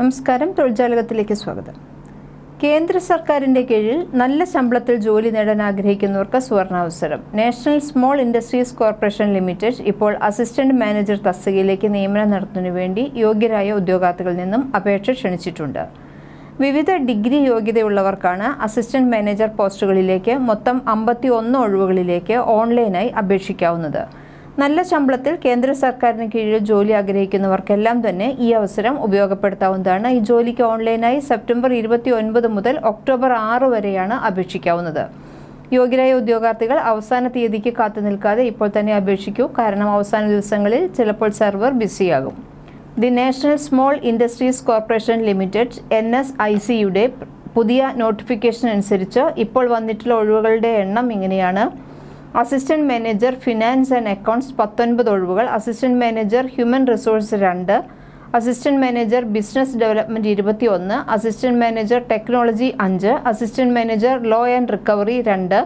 നമസ്കാരം. തൊഴിൽജാലകത്തിലേക്ക് സ്വാഗതം. കേന്ദ്ര സർക്കാരിന്റെ കീഴിൽ നല്ല ശമ്പളത്തിൽ ജോലി നേടാൻ ആഗ്രഹിക്കുന്നവർക്ക് സുവർണാവസരം. National small industries corporation limited ഇപ്പോൾ അസിസ്റ്റന്റ് മാനേജർ തസ്തികയിലേക്ക് നിയമനം നടത്തുന്നതിനു വേണ്ടി യോഗ്യരായ ഉദ്യോഗാർത്ഥികളിൽ നിന്നും അപേക്ഷ ക്ഷണിച്ചിട്ടുണ്ട്. വിവിധ ഡിഗ്രി യോഗ്യതയുള്ളവർക്കാണ് അസിസ്റ്റന്റ് മാനേജർ പോസ്റ്റുകളിലേക്ക് മൊത്തം അമ്പത്തി ഒന്ന് ഒഴിവുകളിലേക്ക് ഓൺലൈനായി അപേക്ഷിക്കാവുന്നത്. നല്ല ശമ്പളത്തിൽ കേന്ദ്ര സർക്കാരിന് കീഴിൽ ജോലി ആഗ്രഹിക്കുന്നവർക്കെല്ലാം തന്നെ ഈ അവസരം ഉപയോഗപ്പെടുത്താവുന്നതാണ്. ഈ ജോലിക്ക് ഓൺലൈനായി സെപ്റ്റംബർ ഇരുപത്തി ഒൻപത് മുതൽ ഒക്ടോബർ ആറ് വരെയാണ് അപേക്ഷിക്കാവുന്നത്. യോഗ്യരായ ഉദ്യോഗാർത്ഥികൾ അവസാന തീയതിക്ക് കാത്തു നിൽക്കാതെ ഇപ്പോൾ തന്നെ അപേക്ഷിക്കൂ. കാരണം അവസാന ദിവസങ്ങളിൽ ചിലപ്പോൾ server ബിസിയാകും. The national small industries corporation limited N S I സിയുടെ പുതിയ നോട്ടിഫിക്കേഷൻ അനുസരിച്ച് ഇപ്പോൾ വന്നിട്ടുള്ള ഒഴിവുകളുടെ എണ്ണം ഇങ്ങനെയാണ്. Assistant manager finance and accounts പത്തൊൻപത് ഒഴിവുകൾ അസിസ്റ്റന്റ് മാനേജർ ഹ്യൂമൻ റിസോഴ്സ് രണ്ട് അസിസ്റ്റന്റ് മാനേജർ ബിസിനസ് ഡെവലപ്മെന്റ് ഇരുപത്തി ഒന്ന് അസിസ്റ്റന്റ് മാനേജർ ടെക്നോളജി അഞ്ച് assistant manager law and recovery രണ്ട്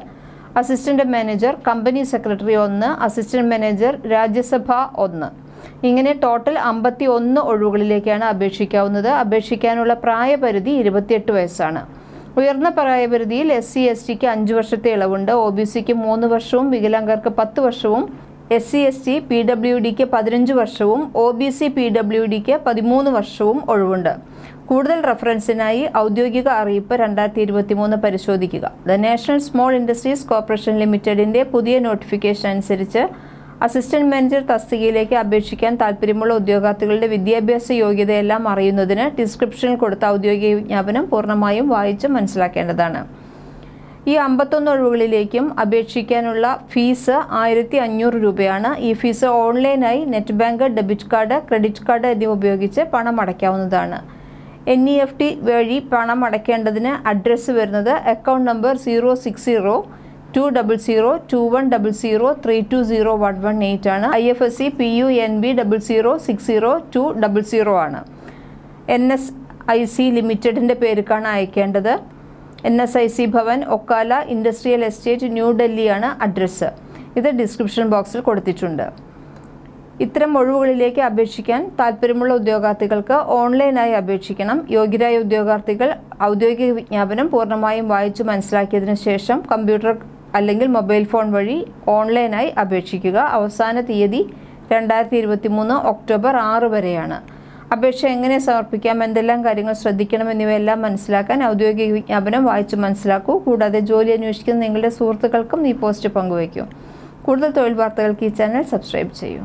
അസിസ്റ്റന്റ് മാനേജർ കമ്പനി സെക്രട്ടറി ഒന്ന് അസിസ്റ്റന്റ് മാനേജർ രാജ്യസഭ ഒന്ന്. ഇങ്ങനെ ടോട്ടൽ അമ്പത്തി ഒന്ന് ഒഴിവുകളിലേക്കാണ് അപേക്ഷിക്കാവുന്നത്. അപേക്ഷിക്കാനുള്ള പ്രായപരിധി ഇരുപത്തിയെട്ട് വയസ്സാണ്. ഉയർന്ന പ്രായപരിധിയിൽ എസ് സി എസ് ടിക്ക് അഞ്ച് വർഷത്തെ ഇളവുണ്ട്. ഒ ബി സിക്ക് മൂന്ന് വർഷവും വികലാംഗർക്ക് പത്ത് വർഷവും S C S T P W ഡിക്ക് പതിനഞ്ച് വർഷവും O B C P W ഡിക്ക് പതിമൂന്ന് വർഷവും ഒഴിവുണ്ട്. കൂടുതൽ റഫറൻസിനായി ഔദ്യോഗിക അറിയിപ്പ് രണ്ടായിരത്തി ഇരുപത്തി മൂന്ന് പരിശോധിക്കുക. The national small industries corporation ലിമിറ്റഡിന്റെ പുതിയ നോട്ടിഫിക്കേഷൻ അനുസരിച്ച് അസിസ്റ്റന്റ് മാനേജർ തസ്തികയിലേക്ക് അപേക്ഷിക്കാൻ താൽപ്പര്യമുള്ള ഉദ്യോഗാർത്ഥികളുടെ വിദ്യാഭ്യാസ യോഗ്യതയെല്ലാം അറിയുന്നതിന് ഡിസ്ക്രിപ്ഷനിൽ കൊടുത്ത ഔദ്യോഗിക വിജ്ഞാപനം പൂർണമായും വായിച്ച് മനസ്സിലാക്കേണ്ടതാണ്. ഈ അമ്പത്തൊന്ന് ഒഴിവുകളിലേക്കും അപേക്ഷിക്കാനുള്ള ഫീസ് ആയിരത്തി അഞ്ഞൂറ് രൂപയാണ്. ഈ ഫീസ് ഓൺലൈനായി net bank debit card credit card എന്നിവ ഉപയോഗിച്ച് പണം അടയ്ക്കാവുന്നതാണ്. എൻ ഇ എഫ് ടി വഴി പണം അടയ്ക്കേണ്ടതിന് അഡ്രസ്സ് വരുന്നത് account number zero six zero two double zero two one double zero three two zero one one eight ആണ്. I F S C P U N B double zero six zero two double zero ആണ്. N S I C ലിമിറ്റഡിന്റെ പേരുക്കാണ് അയക്കേണ്ടത്. N S I C Bhavan Okhla industrial estate ന്യൂഡൽഹിയാണ് address. ഇത് description ബോക്സിൽ കൊടുത്തിട്ടുണ്ട്. ഇത്തരം ഒഴിവുകളിലേക്ക് അപേക്ഷിക്കാൻ താല്പര്യമുള്ള ഉദ്യോഗാർത്ഥികൾക്ക് ഓൺലൈനായി അപേക്ഷിക്കണം. യോഗ്യരായ ഉദ്യോഗാർത്ഥികൾ ഔദ്യോഗിക വിജ്ഞാപനം പൂർണമായും വായിച്ചു മനസ്സിലാക്കിയതിനു ശേഷം കമ്പ്യൂട്ടർ അല്ലെങ്കിൽ മൊബൈൽ ഫോൺ വഴി ഓൺലൈനായി അപേക്ഷിക്കുക. അവസാന തീയതി രണ്ടായിരത്തി ഇരുപത്തി മൂന്ന് ഒക്ടോബർ ആറ് വരെയാണ്. അപേക്ഷ എങ്ങനെ സമർപ്പിക്കാം എന്തെല്ലാം കാര്യങ്ങൾ ശ്രദ്ധിക്കണം എന്നിവയെല്ലാം മനസ്സിലാക്കാൻ ഔദ്യോഗിക വിജ്ഞാപനം വായിച്ചു മനസ്സിലാക്കൂ. കൂടാതെ ജോലി അന്വേഷിക്കുന്ന നിങ്ങളുടെ സുഹൃത്തുക്കൾക്കും ഈ പോസ്റ്റ് പങ്കുവയ്ക്കൂ. കൂടുതൽ തൊഴിൽ വാർത്തകൾക്ക് ഈ ചാനൽ സബ്സ്ക്രൈബ് ചെയ്യൂ.